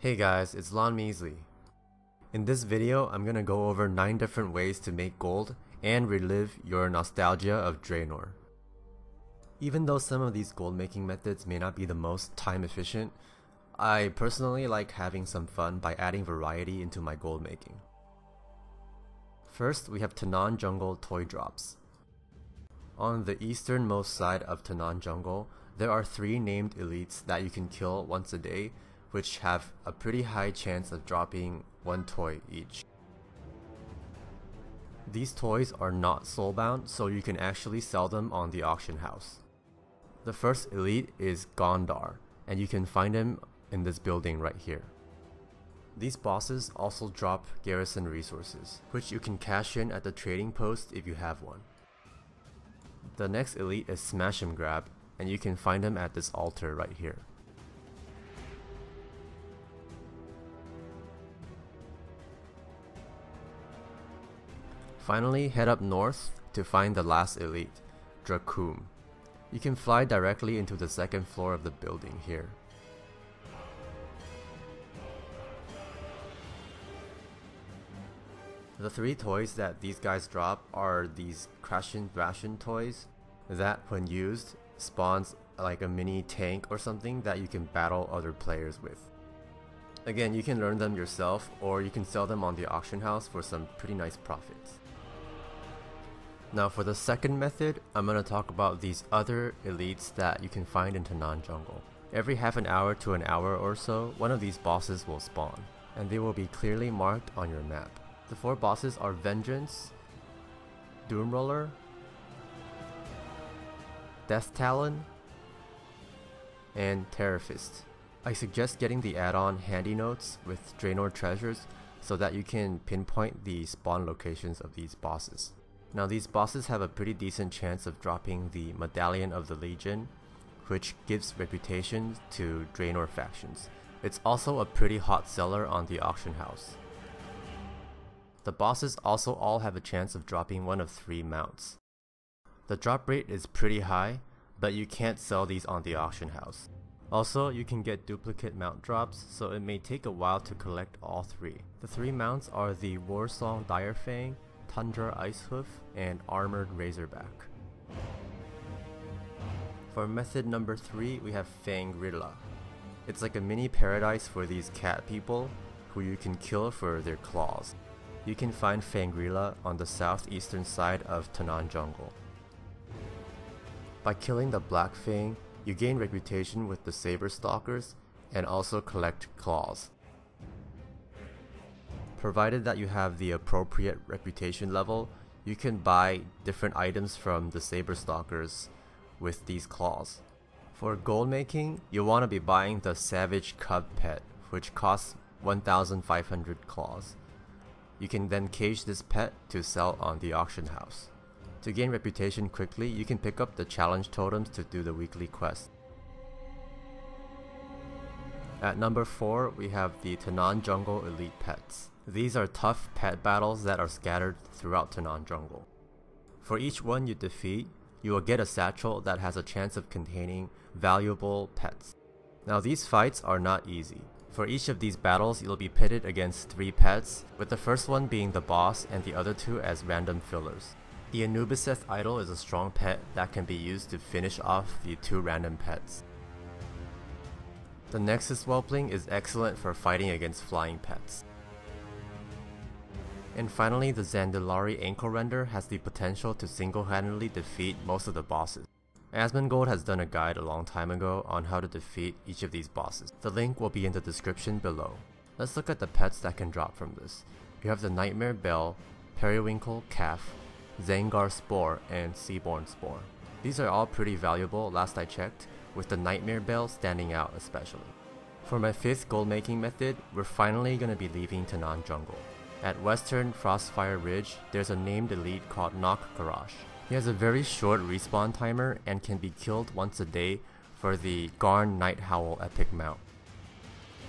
Hey guys, it's Lon Measley. In this video, I'm gonna go over 9 different ways to make gold and relive your nostalgia of Draenor. Even though some of these gold making methods may not be the most time efficient, I personally like having some fun by adding variety into my gold making. First, we have Tanaan Jungle Toy Drops. On the easternmost side of Tanaan Jungle, there are three named elites that you can kill once a day, which have a pretty high chance of dropping one toy each. These toys are not soulbound, so you can actually sell them on the auction house. The first elite is Gondar, and you can find him in this building right here. These bosses also drop garrison resources, which you can cash in at the trading post if you have one. The next elite is Smashum Grabb, and you can find him at this altar right here. Finally, head up north to find the last elite, Drakum. You can fly directly into the second floor of the building here. The three toys that these guys drop are these Crashin Thrashin toys that when used spawns like a mini tank or something that you can battle other players with. Again, you can learn them yourself or you can sell them on the auction house for some pretty nice profits. Now for the second method, I'm going to talk about these other elites that you can find in Tanaan Jungle. Every half an hour to an hour or so, one of these bosses will spawn, and they will be clearly marked on your map. The four bosses are Vengeance, Doomroller, Death Talon, and Terrorfist. I suggest getting the add-on Handy Notes with Draenor Treasures so that you can pinpoint the spawn locations of these bosses. Now these bosses have a pretty decent chance of dropping the Medallion of the Legion, which gives reputation to Draenor factions. It's also a pretty hot seller on the auction house. The bosses also all have a chance of dropping one of three mounts. The drop rate is pretty high, but you can't sell these on the auction house. Also, you can get duplicate mount drops, so it may take a while to collect all three. The three mounts are the Warsong Direfang, Tundra Icehoof, and Armored Razorback. For method number 3, we have Fang'rila. It's like a mini paradise for these cat people, who you can kill for their claws. You can find Fang'rila on the southeastern side of Tanaan Jungle. By killing the Black Fang, you gain reputation with the Saber Stalkers and also collect claws. Provided that you have the appropriate reputation level, you can buy different items from the Saber Stalkers with these claws. For gold making, you'll want to be buying the Savage Cub pet, which costs 1500 claws. You can then cage this pet to sell on the auction house. To gain reputation quickly, you can pick up the challenge totems to do the weekly quest. At number 4, we have the Tanaan Jungle Elite Pets. These are tough pet battles that are scattered throughout Tanaan Jungle. For each one you defeat, you will get a satchel that has a chance of containing valuable pets. Now these fights are not easy. For each of these battles, you'll be pitted against three pets, with the first one being the boss and the other two as random fillers. The Anubisath idol is a strong pet that can be used to finish off the two random pets. The Nexus Whelpling is excellent for fighting against flying pets. And finally, the Zandalari Ankle Render has the potential to single-handedly defeat most of the bosses. Asmongold has done a guide a long time ago on how to defeat each of these bosses. The link will be in the description below. Let's look at the pets that can drop from this. You have the Nightmare Bell, Periwinkle Calf, Zangar Spore, and Seaborne Spore. These are all pretty valuable last I checked, with the Nightmare Bell standing out especially. For my fifth gold making method, we're finally gonna be leaving Tanaan Jungle. At Western Frostfire Ridge, there's a named elite called Nok-Garash. He has a very short respawn timer and can be killed once a day for the Garn Night Howl epic mount.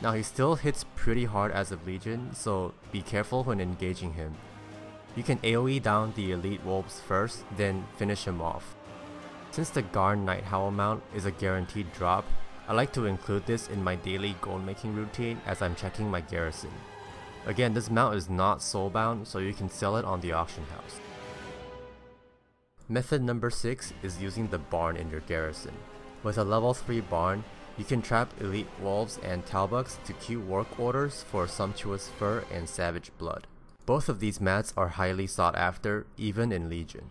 Now he still hits pretty hard as a Legion, so be careful when engaging him. You can AoE down the elite wolves first, then finish him off. Since the Garn Night Howl mount is a guaranteed drop, I like to include this in my daily gold making routine as I'm checking my garrison. Again, this mount is not soulbound, so you can sell it on the auction house. Method number 6 is using the barn in your garrison. With a level 3 barn, you can trap elite wolves and talbuks to queue work orders for sumptuous fur and savage blood. Both of these mats are highly sought after, even in Legion.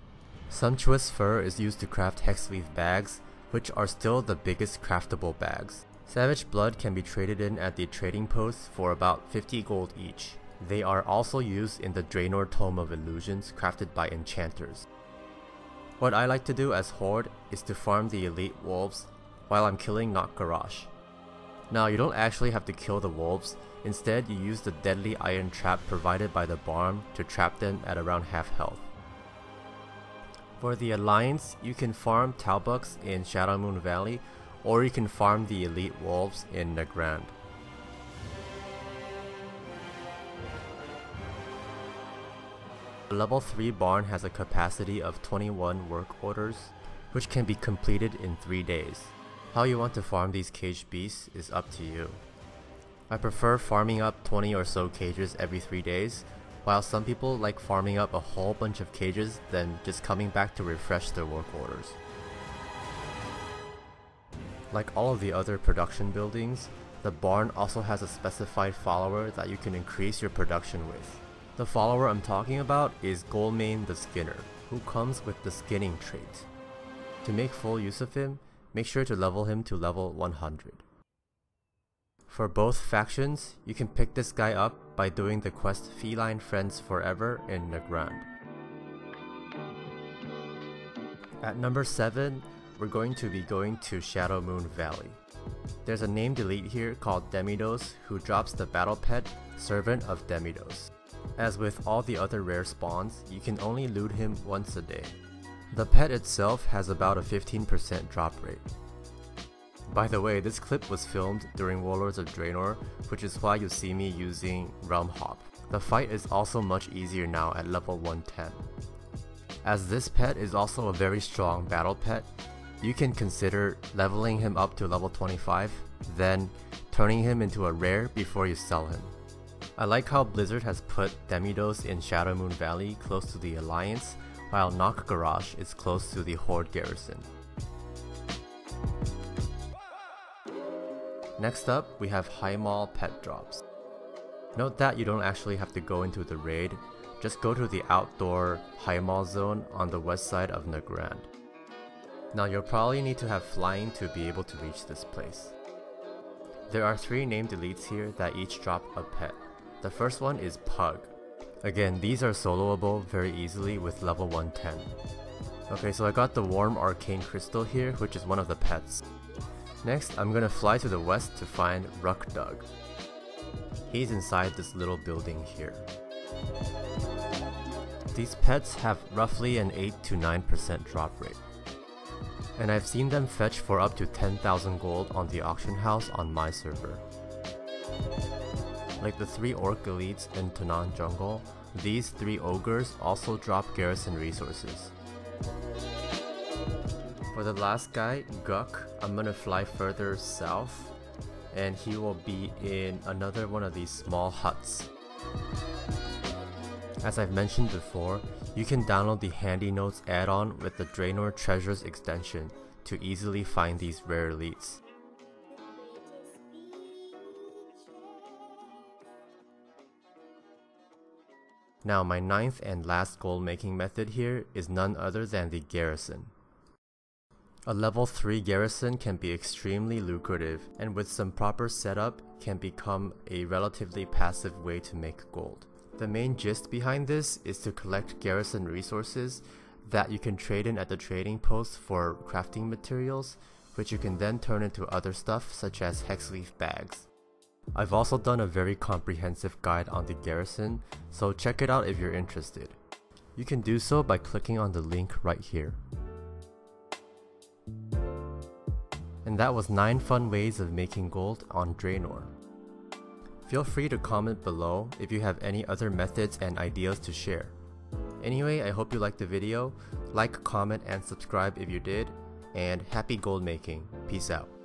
Sumptuous fur is used to craft hexweave bags, which are still the biggest craftable bags. Savage blood can be traded in at the trading posts for about 50 gold each. They are also used in the Draenor Tome of Illusions crafted by enchanters. What I like to do as Horde is to farm the elite wolves while I'm killing Nok-Garash. Now you don't actually have to kill the wolves, instead you use the deadly iron trap provided by the barn to trap them at around half health. For the Alliance, you can farm Talbuks in Shadowmoon Valley, or you can farm the Elite Wolves in Nagrand. The level 3 barn has a capacity of 21 work orders, which can be completed in 3 days. How you want to farm these caged beasts is up to you. I prefer farming up 20 or so cages every 3 days, while some people like farming up a whole bunch of cages then just coming back to refresh their work orders. Like all of the other production buildings, the barn also has a specified follower that you can increase your production with. The follower I'm talking about is Goldmane the Skinner, who comes with the skinning trait. To make full use of him, make sure to level him to level 100. For both factions, you can pick this guy up by doing the quest Feline Friends Forever in Nagrand. At number 7, we're going to be going to Shadowmoon Valley. There's a named elite here called Demidos who drops the battle pet Servant of Demidos. As with all the other rare spawns, you can only loot him once a day. The pet itself has about a 15% drop rate. By the way, this clip was filmed during Warlords of Draenor, which is why you see me using Realm Hop. The fight is also much easier now at level 110. As this pet is also a very strong battle pet, you can consider leveling him up to level 25, then turning him into a rare before you sell him. I like how Blizzard has put Demidos in Shadowmoon Valley close to the Alliance, while Nok-Garash is close to the Horde garrison. Next up, we have Highmaul pet drops. Note that you don't actually have to go into the raid, just go to the outdoor Highmaul zone on the west side of Nagrand. Now you'll probably need to have flying to be able to reach this place. There are three named elites here that each drop a pet. The first one is Pugg. Again, these are soloable very easily with level 110. Okay, so I got the Warm Arcane Crystal here, which is one of the pets. Next, I'm gonna fly to the west to find Rukdug. He's inside this little building here. These pets have roughly an 8 to 9% drop rate. And I've seen them fetch for up to 10,000 gold on the auction house on my server. Like the 3 orc elites in Tanaan Jungle, these 3 ogres also drop garrison resources. For the last guy, Guk, I'm gonna fly further south and he will be in another one of these small huts. As I've mentioned before, you can download the Handy Notes add-on with the Draenor Treasures extension to easily find these rare elites. Now my ninth and last gold making method here is none other than the garrison. A level 3 garrison can be extremely lucrative and with some proper setup can become a relatively passive way to make gold. The main gist behind this is to collect garrison resources that you can trade in at the trading post for crafting materials, which you can then turn into other stuff such as hexweave bags. I've also done a very comprehensive guide on the garrison, so check it out if you're interested. You can do so by clicking on the link right here. And that was 9 fun ways of making gold on Draenor. Feel free to comment below if you have any other methods and ideas to share. Anyway, I hope you liked the video, like, comment, and subscribe if you did, and happy gold making. Peace out.